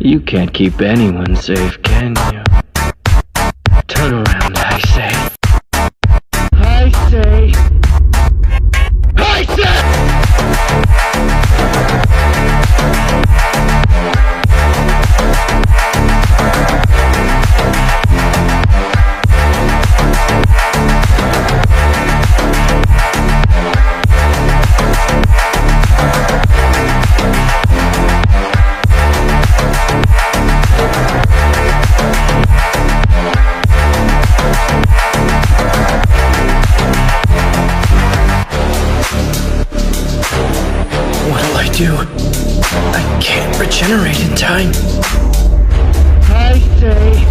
You can't keep anyone safe, can you? Turn around, Haise. Do? I can't regenerate in time. I say.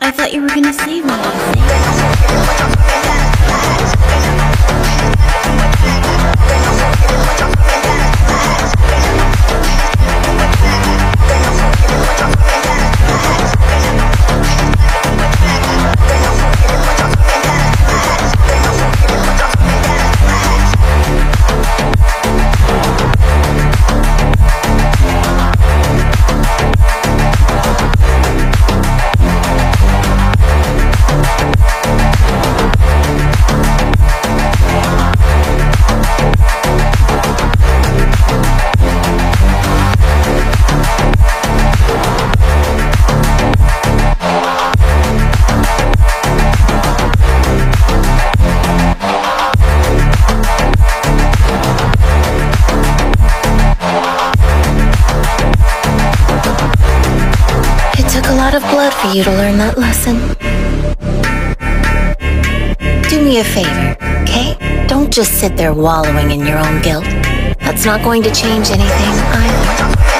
I thought you were gonna save me. Lot of blood for you to learn that lesson. Do me a favor, okay? Don't just sit there wallowing in your own guilt. That's not going to change anything either.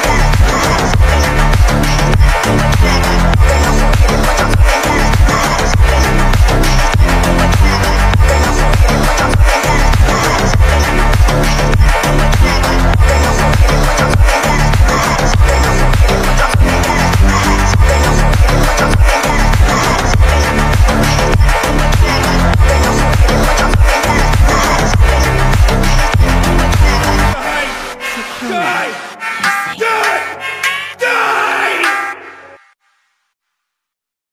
Yeah.